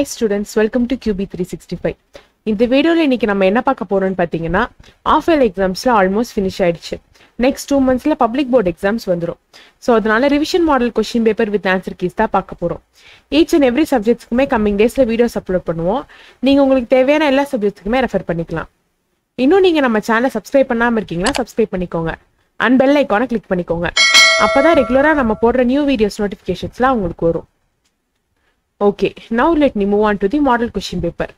Hi students welcome to Q B three sixty five இந்த வீடியோவில் இன்னைக்கு நம்ம என்ன பார்க்க போறோம்னு பார்த்தீங்கன்னா ஆஃப் இயர் எக்ஸாம்ஸில் ஆல்மோஸ்ட் ஃபினிஷ் ஆயிடுச்சு. நெக்ஸ்ட் டூ மந்த்ஸில் பப்ளிக் போர்டு எக்ஸாம்ஸ் வந்துடும் ஸோ அதனால revision model question paper with answer keys தான் பார்க்க போகிறோம் ஈச் அண்ட் எவ்ரி சப்ஜெக்ட்ஸ்க்குமே கம்மிங் டேஸில் வீடியோஸ் அப்லோட் பண்ணுவோம். நீங்கள் உங்களுக்கு தேவையான எல்லா சப்ஜெக்ட்ஸுக்குமே ரெஃபர் பண்ணிக்கலாம். இன்னும் நீங்கள் நம்ம சேனலை சப்ஸ்கிரைப் பண்ணாமல் இருக்கீங்களா சப்ஸ்கிரைப் பண்ணிக்கோங்க. அண்ட் பெல் ஐக்கானை கிளிக் பண்ணிக்கோங்க. அப்போ தான் ரெகுலராக நம்ம போடுற நியூ வீடியோஸ் நோட்டிஃபிகேஷன்ஸ்லாம் உங்களுக்கு வரும். Okay now let me move on to the model question paper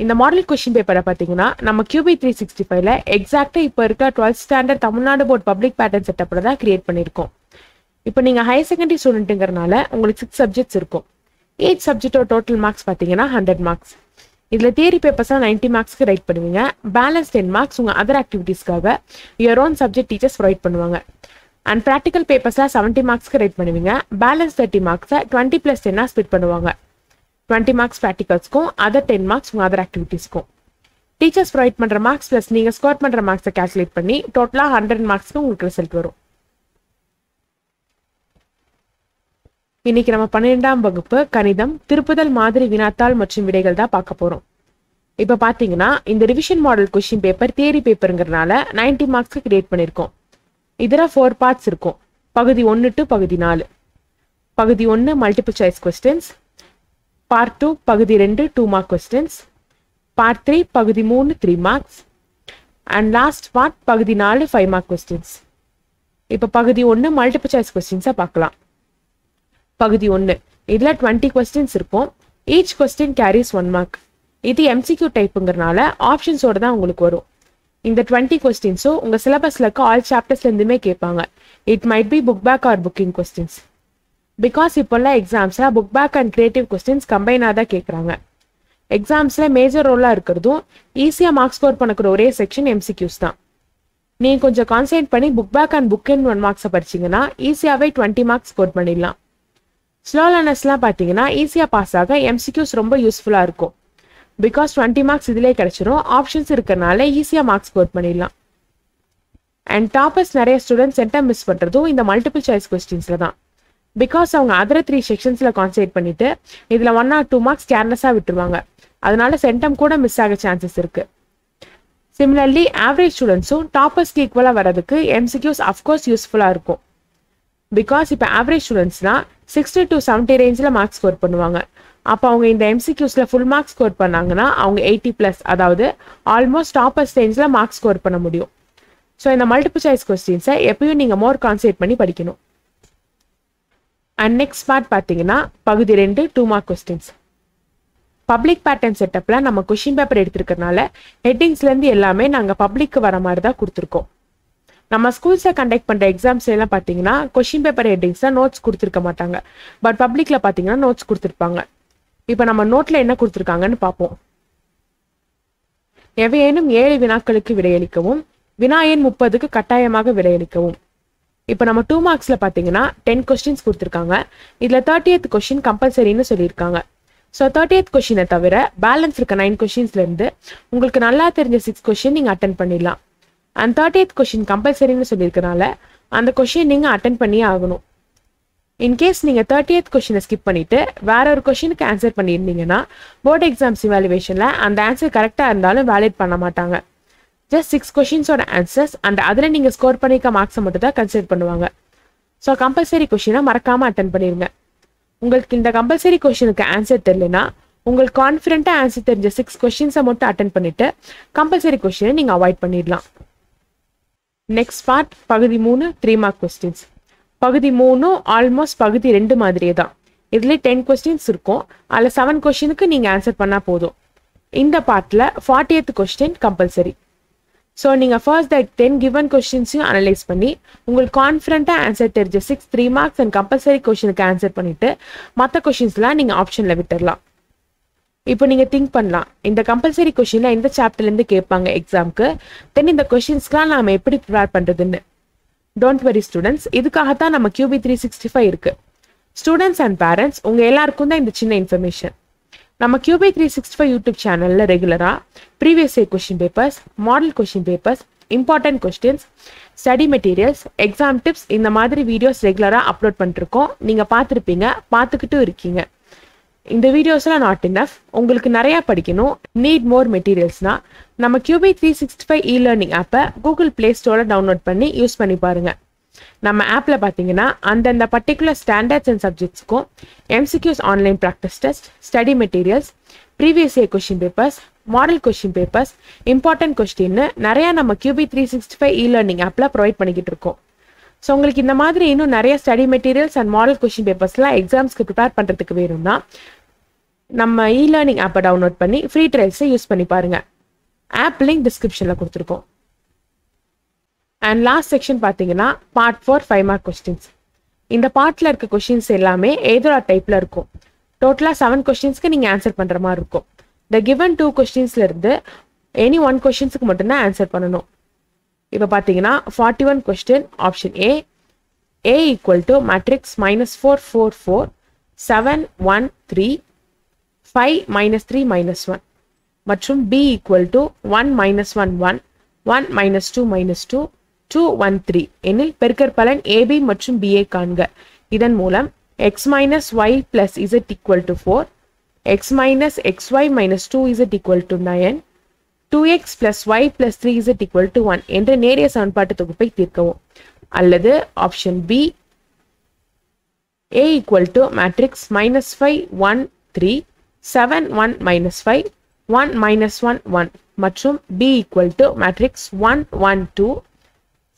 இந்த மாடல் கொஷின் பேப்பரை பார்த்தீங்கன்னா நம்ம கியூபி த்ரீ சிக்ஸ்டி ஃபைவ்ல எக்ஸாக்டாக இப்போ இருக்க twelfth standard Tamil Nadu board public pattern செட்டப்பில் தான் கிரியேட் பண்ணியிருக்கோம் இப்போ நீங்கள் ஹையர் செகண்டரி ஸ்டூடெண்ட்டுங்கிறனால உங்களுக்கு சிக்ஸ் சப்ஜெக்ட்ஸ் இருக்கும். எயிட் சப்ஜெக்டோட டோட்டல் மார்க்ஸ் பார்த்தீங்கன்னா ஹண்ட்ரட் மார்க்ஸ் இதில் தியரி பேப்பர்ஸ்லாம் நைன்ட்டி மார்க்ஸ்க்கு ரைட் பண்ணுவீங்க. பேலன்ஸ் டென் மார்க்ஸ் உங்கள் other ஆக்டிவிட்டீஸ்க்காக your own subject teachers provide பண்ணுவாங்க. அண்ட் ப்ராக்டிக்கல் பேப்பர்ஸில் செவன்ட்டி மார்க்ஸ்க்கு ரைட் பண்ணுவீங்க. பேலன்ஸ் தேர்ட்டி மார்க்ஸை டுவெண்ட்டி ப்ளஸ் டென்னாக ஸ்பிட் பண்ணுவாங்க. டுவெண்ட்டி மார்க்ஸ் ப்ராக்டிகல்ஸ்க்கும் அதர் டென் மார்க்ஸ் உங்கள் அதர் ஆக்டிவிட்டீஸ்க்கும் டீச்சர்ஸ் ப்ரொவைட் பண்ணுற மார்க்ஸ் ப்ளஸ் நீங்கள் ஸ்கோர் பண்ணுற மார்க்ஸை கேல்குலேட் பண்ணி டோட்டலாக ஹண்ட்ரட் மார்க்ஸ்க்கு உங்களுக்கு ரிசல்ட் வரும். இன்னைக்கு நம்ம பன்னிரெண்டாம் வகுப்பு கணிதம் திருப்புதல் மாதிரி வினாத்தாள் மற்றும் விடைகள் தான் பார்க்க போகிறோம் இப்போ பார்த்தீங்கன்னா இந்த revision model question paper theory பேப்பருங்கிறனால 90 மார்க்ஸ்க்கு கிரியேட் பண்ணியிருக்கோம் இதில் ஃபோர் பார்ட்ஸ் இருக்கும். பகுதி ஒன்று டு பகுதி நாலு. பகுதி ஒன்று multiple choice questions part two பகுதி ரெண்டு two mark questions part three பகுதி மூணு three marks and last part பகுதி நாலு ஃபைவ் மார்க் கொஸ்டின்ஸ் இப்போ பகுதி ஒன்று மல்டிபிள் சாய்ஸ் கொஸ்டின்ஸாக பார்க்கலாம். பகுதி ஒன்று இதில் டுவெண்ட்டி கொஸ்டின்ஸ் இருக்கும். Each question carries one mark இது எம்சிக்யூ டைப்புங்கிறனால ஆப்ஷன்ஸோட தான் உங்களுக்கு வரும். இந்த டுவெண்ட்டி கொஸ்டின்ஸும் உங்கள் சிலபஸில் இருக்க ஆல் சாப்டர்ஸ்லேருந்துமே கேட்பாங்க. It might be book back or booking questions because இப்போல்லாம் எக்ஸாம்ஸில் book back and creative questions கம்பைனாக தான் கேட்குறாங்க. எக்ஸாம்ஸில் மேஜர் ரோலாக இருக்கிறதும் ஈஸியாக மார்க் ஸ்கோர் பண்ணக்கூடிய ஒரே செக்ஷன் எம்சிக்யூஸ் தான். நீங்கள் கொஞ்சம் கான்சன்ட்ரேட் பண்ணி book back and book in one மார்க்ஸை படிச்சிங்கன்னா ஈஸியாகவே டுவெண்ட்டி மார்க்ஸ் ஸ்கோர் பண்ணிடலாம். ஸ்லோ லேர்னர்ஸ்லாம் பார்த்தீங்கன்னா ஈஸியாக பாஸ் ஆக எம்சிக்யூஸ் ரொம்ப யூஸ்ஃபுல்லாக இருக்கும். பிகாஸ் டுவெண்ட்டி மார்க்ஸ் இதிலே கிடச்சிரும். ஆப்ஷன்ஸ் இருக்கிறனால ஈஸியாக மார்க்ஸ் ஸ்கோர் பண்ணிடலாம். அண்ட் டாப்பர்ஸ் நிறைய ஸ்டூடெண்ட்ஸ் சென்டம் மிஸ் பண்ணுறதும் இந்த மல்டிபிள் சாய்ஸ் கொஸ்டின்ஸில் தான். பிகாஸ் அவங்க அதர் த்ரீ செக்ஷன்ஸில் கான்சன்ட்ரேட் பண்ணிட்டு இதில் ஒன் ஆர் டூ மார்க்ஸ் கேர்லெஸ்ஸாக விட்டுருவாங்க. அதனால சென்டம் கூட மிஸ் ஆக சான்சஸ் இருக்குது சிமிலர்லி ஆவரேஜ் ஸ்டூடெண்ட்ஸும் டாப்பர்ஸ்க்கு ஈக்குவலாக வரதுக்கு எம்சிக்யூஸ் அஃப்கோர்ஸ் யூஸ்ஃபுல்லாக இருக்கும். பிகாஸ் இப்போ ஆவரேஜ் ஸ்டூடெண்ட்ஸ்னால் சிக்ஸ்டி டு செவன்ட்டி ரேஞ்சில் மார்க்ஸ் ஸ்கோர் பண்ணுவாங்க. அப்போ அவங்க இந்த எம்சிக்யூஸில் ஃபுல் மார்க்ஸ் ஸ்கோர் பண்ணாங்கன்னா அவங்க எயிட்டி ப்ளஸ் அதாவது ஆல்மோஸ்ட் டாப்பர்ஸ் ரேஞ்சில் மார்க்ஸ் ஸ்கோர் பண்ண முடியும். ஸோ இந்த மல்டிபிள் சாய்ஸ் கொஸ்டின்ஸை எப்பயும் நீங்கள் மோர் கான்சன்ட்ரேட் பண்ணி படிக்கணும். அண்ட் நெக்ஸ்ட் பார்ட் பார்த்தீங்கன்னா பகுதி ரெண்டு two mark questions public pattern செட்டப்பில் நம்ம கொஷின் பேப்பர் எடுத்திருக்கறனால ஹெட்டிங்ஸ்லேருந்து எல்லாமே நாங்கள் பப்ளிக்கு வர மாதிரி தான் கொடுத்துருக்கோம். நம்ம ஸ்கூல்ஸை கண்டக்ட் பண்ணுற எக்ஸாம்ஸ் எல்லாம் பார்த்தீங்கன்னா கொஷின் பேப்பர் ஹெட்டிங்ஸில் நோட்ஸ் கொடுத்துருக்க மாட்டாங்க. பட் பப்ளிக்கில் பார்த்தீங்கன்னா நோட்ஸ் கொடுத்துருப்பாங்க. இப்போ நம்ம நோட்டில் என்ன கொடுத்துருக்காங்கன்னு பார்ப்போம். எவையேனும் ஏழு வினாக்களுக்கு விடையளிக்கவும் வினா எண் முப்பதுக்கு கட்டாயமாக விடையளிக்கவும். இப்போ நம்ம டூ மார்க்ஸில் பார்த்தீங்கன்னா டென் கொஸ்டின்ஸ் கொடுத்துருக்காங்க. இதில் தேர்ட்டியத் கொஸ்டின் கம்பல்சரின்னு சொல்லியிருக்காங்க. ஸோ தேர்ட்டியத் கொஷினை தவிர பேலன்ஸ் இருக்க நைன் கொஸ்டின்ஸ்லேருந்து உங்களுக்கு நல்லா தெரிஞ்ச சிக்ஸ் கொஷின் நீங்கள் அட்டன் பண்ணிடலாம். அண்ட் தேர்ட்டியத் கொஷின் கம்பல்சரின்னு சொல்லியிருக்கனால அந்த கொஷின் நீங்கள் அட்டன் பண்ணியே ஆகணும். இன்கேஸ் நீங்கள் தேர்ட்டியத் கொஷினை ஸ்கிப் பண்ணிவிட்டு வேற ஒரு கொஷினுக்கு ஆன்சர் பண்ணியிருந்தீங்கன்னா போர்டு எக்ஸாம்ஸ் இவாலுவேஷனில் அந்த ஆன்சர் கரெக்டாக இருந்தாலும் வேலிட் பண்ண மாட்டாங்க. ஜஸ்ட் சிக்ஸ் கொஷின்ஸோட ஆன்சர்ஸ் அண்ட் அதில் நீங்கள் ஸ்கோர் பண்ணிக்க மார்க்ஸை மட்டும் தான் கன்சிடர் பண்ணுவாங்க. ஸோ கம்பல்சரி கொஷினை மறக்காமல் அட்டன் பண்ணிடுங்க உங்களுக்கு இந்த கம்பல்சரி கொஷினுக்கு ஆன்சர் தெரியலனா உங்களுக்கு கான்ஃபிடென்ட்டாக ஆன்சர் தெரிஞ்ச சிக்ஸ் கொஷின்ஸை மட்டும் அட்டன் பண்ணிவிட்டு கம்பல்சரி கொஷினை நீங்கள் அவாய்ட் பண்ணிடலாம். நெக்ஸ்ட் பார்ட் பகுதி மூணு த்ரீ மார்க் கொஸ்டின்ஸ் பகுதி மூணும் ஆல்மோஸ்ட் பகுதி ரெண்டு மாதிரியே தான். இதுலேயே டென் கொஸ்டின்ஸ் இருக்கும். அதில் செவன் கொஸ்டினுக்கு நீங்கள் ஆன்சர் பண்ணால் போதும். இந்த பார்ட்டில் forty eighth question compulsory so நீங்கள் ஃபர்ஸ்ட் தட் டென் கிவன் கொஸ்டின்ஸையும் அனலைஸ் பண்ணி உங்களுக்கு கான்ஃபிடண்ட்டாக ஆன்சர் தெரிஞ்ச six three marks and compulsory கொஸ்டினுக்கு ஆன்சர் பண்ணிவிட்டு மற்ற கொஷின்ஸ்லாம் நீங்கள் ஆப்ஷனில் விட்டுடலாம் இப்போ நீங்கள் திங்க் பண்ணலாம். இந்த கம்பல்சரி கொஷினில் எந்த சாப்டர்லேருந்து கேட்பாங்க எக்ஸாம்க்கு தென் இந்த கொஷின்ஸ்க்கெலாம் நாம் எப்படி ப்ரிப்பேர் பண்ணுறதுன்னு டோன்ட் வெரி ஸ்டூடெண்ட்ஸ் இதுக்காகத்தான் நம்ம Q B three sixty five இருக்குது ஸ்டூடெண்ட்ஸ் அண்ட் பேரண்ட்ஸ் உங்கள் எல்லாருக்கும் தான் இந்த சின்ன இன்ஃபர்மேஷன் நம்ம Q B three sixty five YouTube சேனலில் ரெகுலராக previous year question papers model question papers important questions study materials exam tips இந்த மாதிரி வீடியோஸ் ரெகுலராக அப்லோட் பண்ணிருக்கோம். நீங்கள் பார்த்துருப்பீங்க பார்த்துக்கிட்டும் இருக்கீங்க. இந்த வீடியோஸ்லாம் நாட் இனஃப் உங்களுக்கு நிறையா படிக்கணும். நீட் மோர் மெட்டீரியல்ஸ்னால் நம்ம Q B three sixty five e learning ஆப்பை கூகுள் ப்ளே ஸ்டோரில் டவுன்லோட் பண்ணி யூஸ் பண்ணி பாருங்கள் நம்ம ஆப்பில் பார்த்தீங்கன்னா அந்தந்த particular standards and சப்ஜெக்ட்ஸ்க்கும் MCQs online practice test study materials previous year question papers model question papers important கொஸ்டின்னு நிறையா நம்ம Q B three sixty five e learning ஆப்பில் ப்ரொவைட் பண்ணிக்கிட்டு இருக்கோம். ஸோ உங்களுக்கு இந்த மாதிரி இன்னும் நிறைய study materials and model question பேப்பர்ஸ்லாம் எக்ஸாம்ஸ்க்கு ப்ரிப்பேர் பண்ணுறதுக்கு வேணும்னா நம்ம இ லேர்னிங் ஆப்பை டவுன்லோட் பண்ணி ஃப்ரீ ட்ரைல்ஸை யூஸ் பண்ணி பாருங்கள் ஆப் லிங்க் டிஸ்கிரிப்ஷனில் கொடுத்துருக்கோம். அண்ட் லாஸ்ட் செக்ஷன் பார்த்தீங்கன்னா part four five mark questions இந்த பார்ட்டில் இருக்க கொஷின்ஸ் எல்லாமே ஏதோ டைப்பில் இருக்கும். டோட்டலாக செவன் கொஸ்டின்ஸ்க்கு நீங்கள் ஆன்சர் பண்ணுற மாதிரி இருக்கும். த கிவன் டூ கொஸ்டின்ஸ்லேருந்து எனி ஒன் கொஸ்டின்ஸுக்கு மட்டும்தான் ஆன்சர் பண்ணணும். இப்போ பார்த்தீங்கன்னா forty one question option A A equal to matrix minus four four four seven one three five minus three minus one மற்றும் B equal to one minus one one one minus two minus two two one three எனில் பெருக்கற் பலன் AB மற்றும் BA காண்க இதன் மூலம் X minus Y plus Z equal to four X minus X Y minus two Z equal to nine two X plus Y plus three Z equal to one என்ற நேரிய சமன்பாட்டு தொகுப்பை தீர்க்கவும். அல்லது option B A equal to matrix minus five one three seven one minus five one minus one one மற்றும் B equal to matrix one one two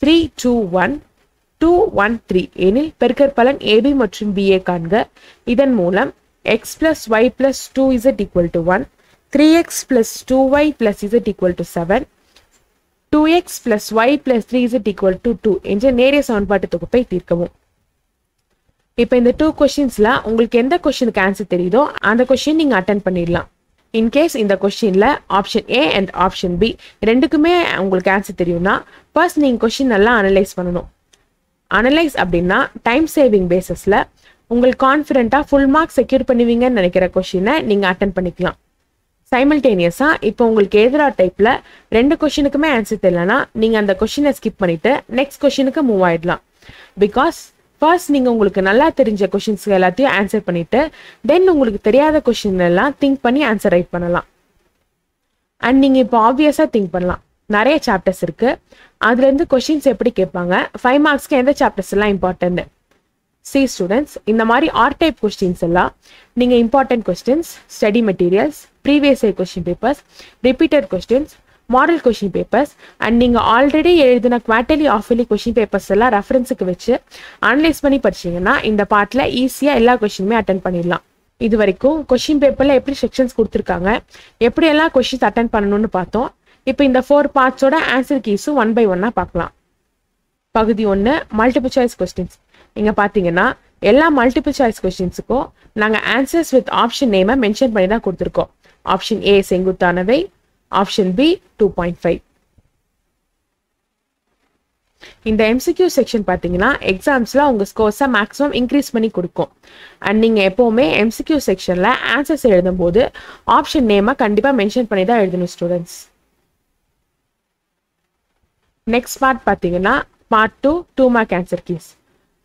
three two one two one three எனில் பெருக்கற்பலன் AB மற்றும் BA காண்க. இதன் மூலம் X plus Y plus two Z equal to one three X plus two Y plus Z equal to seven two X plus Y plus three Z equal to two என்ற நேரிய சமன்பாட்டு தொகுப்பை தீர்க்கவும். இப்போ இந்த டூ கொஷின்ஸில் உங்களுக்கு எந்த கொஷினுக்கு ஆன்சர் தெரியுதோ அந்த கொஷின் நீங்கள் அட்டன் பண்ணிடலாம். இன்கேஸ் இந்த கொஷினில் option A and option B ரெண்டுக்குமே உங்களுக்கு ஆன்சர் தெரியும்னா ஃபர்ஸ்ட் நீங்கள் கொஷின் நல்லா அனலைஸ் பண்ணணும். அனலைஸ் அப்படின்னா டைம் சேவிங் பேசஸில் உங்களுக்கு கான்ஃபிடெண்ட்டாக ஃபுல் மார்க் செக்யூர் பண்ணுவீங்கன்னு நினைக்கிற கொஷினை நீங்கள் அட்டன் பண்ணிக்கலாம். சைமல்டேனியஸாக இப்போ உங்களுக்கு எதிராக டைப்பில் ரெண்டு கொஷினுக்குமே ஆன்சர் தெரியலனா நீங்கள் அந்த கொஷினை ஸ்கிப் பண்ணிவிட்டு நெக்ஸ்ட் கொஷினுக்கு மூவ் ஆயிடலாம். பிகாஸ் ஃபர்ஸ்ட் நீங்கள் உங்களுக்கு நல்லா தெரிஞ்ச கொஷின்ஸ் எல்லாத்தையும் ஆன்சர் பண்ணிவிட்டு தென் உங்களுக்கு தெரியாத கொஷின் எல்லாம் திங்க் பண்ணி ஆன்சர் ரைட் பண்ணலாம். அண்ட் நீங்கள் இப்போ ஆப்வியஸாக திங்க் பண்ணலாம். நிறைய சாப்டர்ஸ் இருக்குது அதுலேருந்து கொஷின்ஸ் எப்படி கேட்பாங்க? ஃபைவ் மார்க்ஸ்க்கு எந்த சாப்டர்ஸ் எல்லாம் இம்பார்ட்டன்ட் சி ஸ்டூடெண்ட்ஸ் இந்த மாதிரி ஆர் டைப் கொஸ்டின்ஸ் எல்லாம் நீங்கள் important questions study materials previous year question papers repeated questions model question papers and நீங்கள் ஆல்ரெடி எழுதின quarterly half yearly question papers எல்லாம் ரெஃபரன்ஸுக்கு வச்சு அனலைஸ் பண்ணி படிச்சீங்கன்னா இந்த பார்ட்டில் ஈஸியாக எல்லா கொஷினுமே அட்டன் பண்ணிடலாம். இது வரைக்கும் கொஷின் பேப்பரில் எப்படி செக்ஷன்ஸ் கொடுத்துருக்காங்க எப்படி எல்லாம் கொஷின்ஸ் அட்டன் பண்ணணும்னு பார்த்தோம். இப்போ இந்த ஃபோர் பார்ட்ஸோட ஆன்சர் கீஸும் ஒன் பை ஒன்னாக பார்க்கலாம். பகுதி ஒன்று மல்டிபிள் சாய்ஸ் கொஸ்டின்ஸ் இங்கே பார்த்தீங்கன்னா எல்லா மல்டிபிள் சாய்ஸ் கொஸ்டின்ஸுக்கும் நாங்கள் ஆன்சர்ஸ் வித் ஆப்ஷன் நேமை மென்ஷன் பண்ணி தான் கொடுத்துருக்கோம். Option A செங்குத்தானவை option B two point five இந்த எம்சிக்யூ செக்ஷன் பார்த்தீங்கன்னா எக்ஸாம்ஸில் உங்கள் ஸ்கோர்ஸை மேக்ஸிமம் இன்க்ரீஸ் பண்ணி கொடுக்கும். அண்ட் நீங்கள் எப்போவுமே எம்சிக்யூ செக்ஷனில் ஆன்சர்ஸ் எழுதும்போது ஆப்ஷன் நேமை கண்டிப்பாக மென்ஷன் பண்ணி தான் எழுதணும் ஸ்டூடெண்ட்ஸ் நெக்ஸ்ட் பார்ட் பார்த்தீங்கன்னா part two two mark answer keys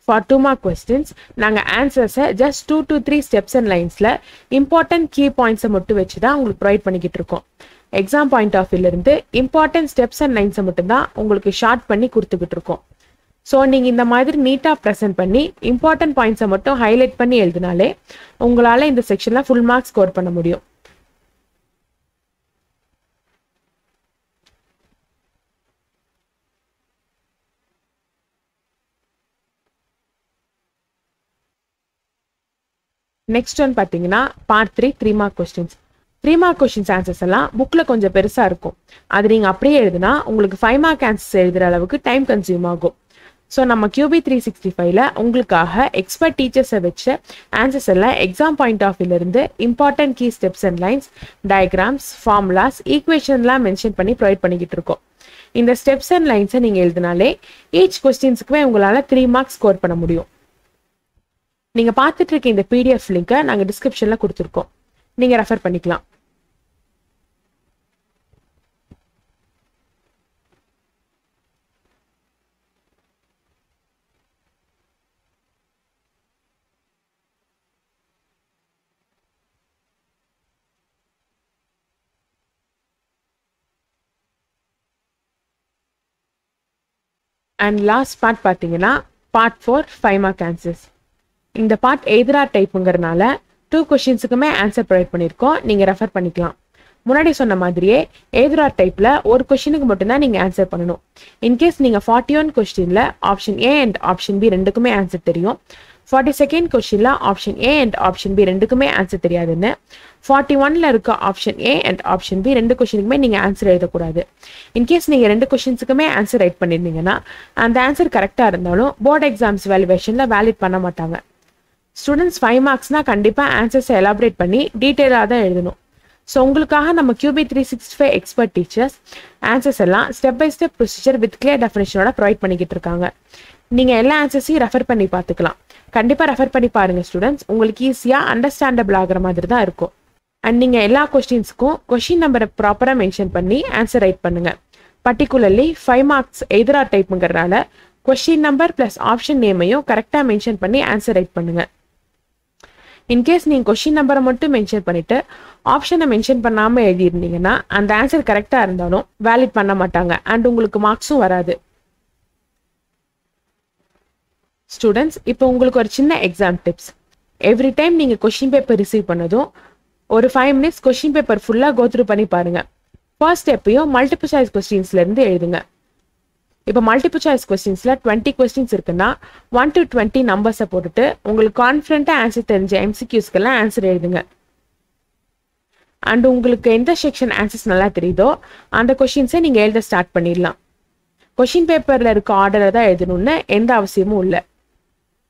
for two mark questions நாங்கள் ஆன்சர்ஸை just two to three steps and லைன்ஸில் important key பாயிண்ட்ஸை மட்டும் வச்சு தான் உங்களுக்கு ப்ரொவைட் பண்ணிக்கிட்டு இருக்கோம். எக்ஸாம் பாயிண்ட் ஆஃப் வியூலேருந்து இம்பார்ட்டன்ட் ஸ்டெப்ஸ் அண்ட் லைன்ஸை மட்டும்தான் உங்களுக்கு ஷார்ட் பண்ணி கொடுத்துக்கிட்டு இருக்கோம் ஸோ நீங்கள் இந்த மாதிரி நீட்டாக ப்ரெசென்ட் பண்ணி இம்பார்ட்டன்ட் பாயிண்ட்ஸை மட்டும் ஹைலைட் பண்ணி எழுதினாலே உங்களால் இந்த செக்ஷனில் ஃபுல் மார்க் ஸ்கோர் பண்ண முடியும். நெக்ஸ்ட் ஒன் பார்த்தீங்கன்னா part three three mark questions three mark questions answers எல்லாம் புக்கில் கொஞ்சம் பெருசாக இருக்கும். அது நீங்கள் அப்படியே எழுதுனா உங்களுக்கு ஃபைவ் மார்க் ஆன்சர்ஸ் எழுதுகிற அளவுக்கு டைம் கன்சியூம் ஆகும். ஸோ நம்ம கியூபி த்ரீ சிக்ஸ்டி ஃபைவ்ல உங்களுக்காக எக்ஸ்பர்ட் டீச்சர்ஸை வச்சு ஆன்சர்ஸ் எல்லாம் exam point of வியூலேருந்து important key steps and lines diagrams formulas ஈக்குவேஷன்லாம் mention பண்ணி ப்ரொவைட் பண்ணிக்கிட்டு இருக்கோம். இந்த ஸ்டெப்ஸ் அண்ட் லைன்ஸை நீங்கள் எழுதினாலே ஈச் கொஸ்டின்ஸுக்குமே உங்களால் த்ரீ மார்க்ஸ் ஸ்கோர் பண்ண முடியும். நீங்கள் பார்த்துட்டு இருக்க இந்த பிடிஎஃப் லிங்கை நாங்கள் டிஸ்கிரிப்ஷனில் கொடுத்துருக்கோம். நீங்க ரெஃபர் பண்ணிக்கலாம். அண்ட் லாஸ்ட் பார்ட் பார்த்தீங்கன்னா பார்ட் ஃபோர் ஃபைவ் மார்க் இந்த பார்ட் எதிரா டைப்புங்கிறனால டூ கொஷின்ஸுக்குமே ஆன்சர் ப்ரொவைட் பண்ணியிருக்கோம் நீங்கள் ரெஃபர் பண்ணிக்கலாம். முன்னாடி சொன்ன மாதிரியே ஏதுரார் டைப்பில் ஒரு கொஷினுக்கு மட்டும்தான் நீங்கள் ஆன்சர் பண்ணணும். இன்கேஸ் நீங்கள் ஃபார்ட்டி ஒன் கொஸ்டினில் option A and option B ரெண்டுக்குமே ஆன்சர் தெரியும். ஃபார்ட்டி செகண்ட் கொஸ்டினில் option A and option B ரெண்டுக்குமே ஆன்சர் தெரியாதுன்னு. ஃபார்ட்டி ஒனில் இருக்க option A and option B ரெண்டு கொஷினுக்குமே நீங்கள் ஆன்சர் எழுதக்கூடாது. இன்கேஸ் நீங்கள் ரெண்டு கொஷின்ஸுக்குமே ஆன்சர் ரைட் பண்ணியிருந்தீங்கன்னா அந்த ஆன்சர் கரெக்டாக இருந்தாலும் போர்டு எக்ஸாம்ஸ் வேல்யூவேஷனில் வேலிட் பண்ண மாட்டாங்க. ஸ்டூடெண்ட்ஸ் ஃபைவ் மார்க்ஸ்னால் கண்டிப்பாக ஆன்சர்ஸை எலாபரேட் பண்ணி டீட்டெயிலாக தான் எழுதணும். ஸோ உங்களுக்காக நம்ம Q B three sixty five expert teachers answers எல்லாம் step by step procedure with clear டெஃபினேஷனோட provide பண்ணிக்கிட்டு இருக்காங்க. நீங்கள் எல்லா ஆன்சர்ஸையும் ரெஃபர் பண்ணி பார்த்துக்கலாம். கண்டிப்பாக ரெஃபர் பண்ணி பாருங்க ஸ்டூடெண்ட்ஸ் உங்களுக்கு ஈஸியாக அண்டர்ஸ்டாண்டபிள் ஆகிற மாதிரி தான் இருக்கும். அண்ட் நீங்கள் எல்லா கொஸ்டின்ஸுக்கும் கொஷின் நம்பரை ப்ராப்பராக மென்ஷன் பண்ணி ஆன்சர் ரைட் பண்ணுங்கள் பர்டிகுலர்லி ஃபைவ் மார்க்ஸ் எதிரா டைப்புங்கிறனால கொஷின் நம்பர் ப்ளஸ் ஆப்ஷன் நேமையும் கரெக்டாக மென்ஷன் பண்ணி ஆன்சர் ரைட் பண்ணுங்கள் இன்கேஸ் நீங்கள் கொஷின் நம்பரை மட்டும் மென்ஷன் பண்ணிட்டு ஆப்ஷனை மென்ஷன் பண்ணாமல் எழுதியிருந்தீங்கன்னா அந்த ஆன்சர் கரெக்டாக இருந்தாலும் வேலிட் பண்ண மாட்டாங்க. அண்ட் உங்களுக்கு மார்க்ஸும் வராது. ஸ்டூடெண்ட்ஸ் இப்போ உங்களுக்கு ஒரு சின்ன எக்ஸாம் டிப்ஸ் எவ்ரி டைம் நீங்கள் கொஷின் பேப்பர் ரிசீவ் பண்ணதும் ஒரு ஃபைவ் மினிட்ஸ் கொஷின் பேப்பர் ஃபுல்லாக கோத்ரூ பண்ணி பாருங்கள் ஃபர்ஸ்ட் ஸ்டெப்பையும் மல்டிபிள் சாய்ஸ் கொஸ்டின்ஸ்லேருந்து எழுதுங்க. இப்போ மல்டிபிள் சாய்ஸ் கொஸ்டின்ஸில் டுவெண்ட்டி கொஸ்டின்ஸ் இருக்குன்னா ஒன் டு டுவெண்ட்டி நம்பர்ஸை போட்டுட்டு உங்களுக்கு கான்ஃபிடென்ட்டாக ஆன்சர் தெரிஞ்ச எம்சிக்யூஸ்க்கெல்லாம் ஆன்சர் எழுதுங்க. அண்ட் உங்களுக்கு எந்த செக்ஷன் ஆன்சர்ஸ் நல்லா தெரியுதோ அந்த கொஷின்ஸை நீங்கள் எழுத ஸ்டார்ட் பண்ணிடலாம். கொஷின் பேப்பரில் இருக்க ஆர்டரை தான் எழுதணும்னு எந்த அவசியமும் இல்லை.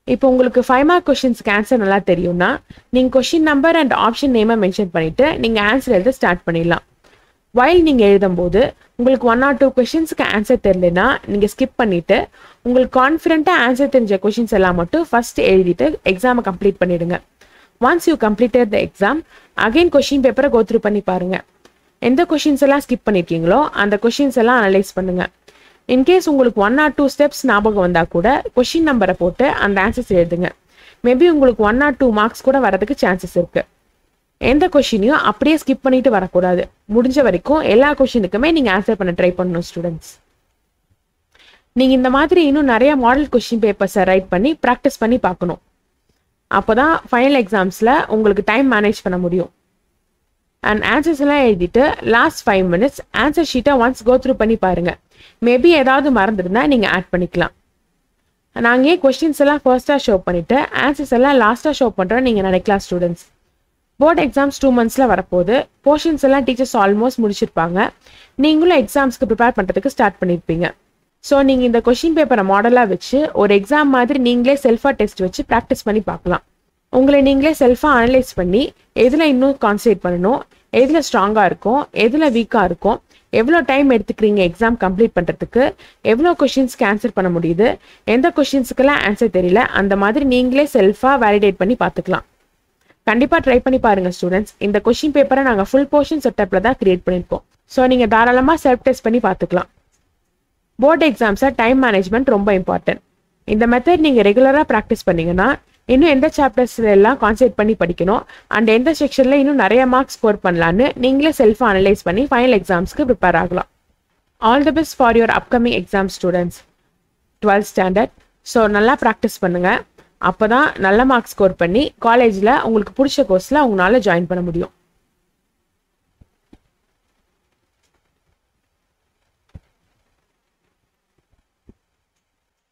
இப்போ உங்களுக்கு ஃபைவ் மார்க் கொஷின்ஸ்க்கு ஆன்சர் நல்லா தெரியும்னா நீங்கள் கொஷின் நம்பர் அண்ட் ஆப்ஷன் நேமை மென்ஷன் பண்ணிவிட்டு நீங்கள் ஆன்சர் எழுத ஸ்டார்ட் பண்ணிடலாம். வைல் நீங்கள் எழுதும்போது உங்களுக்கு ஒன் ஆர் டூ கொஷின்ஸ்க்கு ஆன்சர் தெரியலனா நீங்கள் ஸ்கிப் பண்ணிவிட்டு உங்களுக்கு கான்ஃபிடென்ட்டாக ஆன்சர் தெரிஞ்ச கொஷின்ஸ் எல்லாம் மட்டும் ஃபஸ்ட்டு எழுதிட்டு எக்ஸாமை கம்ப்ளீட் பண்ணிவிடுங்க once you completed the exam again question பேப்பரை கோத்ரூ பண்ணி பாருங்கள் எந்த கொஷின்ஸ் எல்லாம் ஸ்கிப் பண்ணியிருக்கீங்களோ அந்த கொஷின்ஸ் எல்லாம் அனலைஸ் பண்ணுங்கள் இன்கேஸ் உங்களுக்கு ஒன் ஆர் டூ ஸ்டெப்ஸ் ஞாபகம் வந்தால் கூட கொஷின் நம்பரை போட்டு அந்த ஆன்சர்ஸ் எழுதுங்க. மேபி உங்களுக்கு ஒன் ஆர் டூ மார்க்ஸ் கூட வரதுக்கு சான்சஸ் இருக்குது எந்த கொஷினையும் அப்படியே ஸ்கிப் பண்ணிட்டு வரக்கூடாது. முடிஞ்ச வரைக்கும் எல்லா கொஷினுக்குமே நீங்கள் ஆன்சர் பண்ண ட்ரை பண்ணணும் ஸ்டூடெண்ட்ஸ் நீங்கள் இந்த மாதிரி இன்னும் நிறைய மாடல் கொஷின் பேப்பர்ஸை ரைட் பண்ணி ப்ராக்டிஸ் பண்ணி பார்க்கணும். அப்போ தான் ஃபைனல் எக்ஸாம்ஸில் உங்களுக்கு டைம் மேனேஜ் பண்ண முடியும். அண்ட் ஆன்சர்ஸ் எல்லாம் எழுதிட்டு லாஸ்ட் ஃபைவ் மினிட்ஸ் ஆன்சர் ஷீட்டை ஒன்ஸ் கோ த்ரூ பண்ணி பாருங்க. மேபி ஏதாவது மறந்துருந்தா நீங்கள் ஆட் பண்ணிக்கலாம். நாங்கள் ஏன் கொஸ்டின்ஸ் எல்லாம் ஃபர்ஸ்ட்டாக ஷோ பண்ணிவிட்டு ஆன்சர்ஸ் எல்லாம் லாஸ்ட்டாக ஷோ பண்ணுறோம் நீங்கள் நினைக்கலாம் ஸ்டூடெண்ட்ஸ் போர்ட் எக்ஸாம்ஸ் டூ மந்த்ஸில் வரப்போகுது. போர்ஷன்ஸ் எல்லாம் டீச்சர்ஸ் ஆல்மோஸ்ட் முடிச்சிருப்பாங்க. நீங்களும் எக்ஸாம்ஸ்க்கு ப்ரிப்பேர் பண்ணுறதுக்கு ஸ்டார்ட் பண்ணியிருப்பீங்க ஸோ நீங்கள் இந்த கொஷின் பேப்பரை மாடலாக வச்சு ஒரு எக்ஸாம் மாதிரி நீங்களே செல்ஃபாக டெஸ்ட் வச்சு ப்ராக்டிஸ் பண்ணி பார்க்கலாம். உங்களை நீங்களே செல்ஃபாக அனலைஸ் பண்ணி எதில் இன்னும் கான்சன்ட்ரேட் பண்ணணும் எதில் ஸ்ட்ராங்காக இருக்கும் எதில் வீக்காக இருக்கும் எவ்வளோ டைம் எடுத்துக்கிறீங்க எக்ஸாம் கம்ப்ளீட் பண்ணுறதுக்கு எவ்வளோ கொஷின்ஸ்க்கு ஆன்சர் பண்ண முடியுது எந்த கொஷின்ஸுக்கெல்லாம் ஆன்சர் தெரியல அந்த மாதிரி நீங்களே செல்ஃபாக வேலிடேட் பண்ணி பார்த்துக்கலாம். கண்டிப்பாக ட்ரை பண்ணி பாருங்கள் ஸ்டூடெண்ட்ஸ் இந்த கொஷின் பேப்பரை நாங்கள் ஃபுல் போர்ஷன் செட்டப்பில் தான் கிரியேட் பண்ணியிருப்போம் ஸோ நீங்கள் தாராளமாக செல்ஃப் டெஸ்ட் பண்ணி பார்த்துக்கலாம். போர்டு எக்ஸாம்ஸை டைம் மேனேஜ்மெண்ட் ரொம்ப இம்பார்ட்டன்ட் இந்த மெத்தட் நீங்கள் ரெகுலராக ப்ராக்டிஸ் பண்ணிங்கன்னா இன்னும் எந்த சாப்டர்ஸ்ல எல்லாம் கான்சென்ட்ரேட் பண்ணி படிக்கணும் அண்ட் எந்த செக்ஷனில் இன்னும் நிறைய மார்க்ஸ் ஸ்கோர் பண்ணலான்னு நீங்களே செல்ஃப் அனலைஸ் பண்ணி ஃபைனல் எக்ஸாம்ஸ்க்கு ப்ரிப்பேர் ஆகலாம். All the best for your upcoming exam students twelfth standard so நல்லா ப்ராக்டிஸ் பண்ணுங்கள் அப்போ தான் நல்ல மார்க் ஸ்கோர் பண்ணி காலேஜில் உங்களுக்கு பிடிச்ச கோர்ஸில் உங்களால் ஜாயின் பண்ண முடியும்.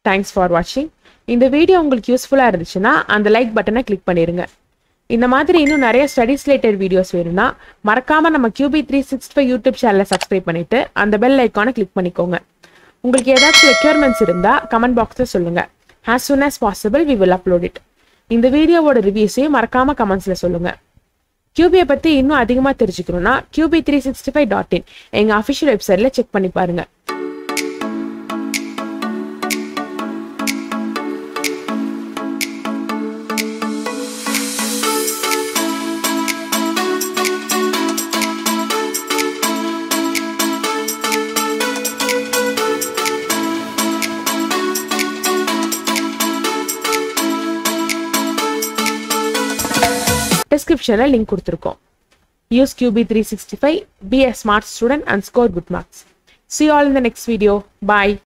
தேங்க்ஸ் ஃபார் வாட்சிங் இந்த வீடியோ உங்களுக்கு யூஸ்ஃபுல்லாக இருந்துச்சுன்னா அந்த லைக் பட்டனை கிளிக் பண்ணிடுங்க இந்த மாதிரி இன்னும் நிறைய ஸ்டடிஸ் ரிலேட்டட் வீடியோஸ் வேணும்னா மறக்காமல் நம்ம QB three six five YouTube சேனலை சப்ஸ்கிரைப் பண்ணிவிட்டு அந்த பெல் ஐக்கானை கிளிக் பண்ணிக்கோங்க. உங்களுக்கு ஏதாச்சும் ரெக்யர்மெண்ட்ஸ் இருந்தால் கமெண்ட் பாக்ஸில் சொல்லுங்கள் as soon as possible we will upload it இந்த வீடியோவோட ரிவ்யூஸையும் மறக்காம கமெண்ட்ஸில் சொல்லுங்க. கியூபியை பற்றி இன்னும் அதிகமாக தெரிஞ்சுக்கணும்னா QB three sixty five dot in எங்கள் அஃபிஷியல் வெப்சைட்டில் செக் பண்ணி பாருங்க. டிஸ்கிரிப்ஷனில் லிங்க் கொடுத்துருக்கோம் use QB three sixty five be a smart student and score good marks. See you all in the next video. Bye.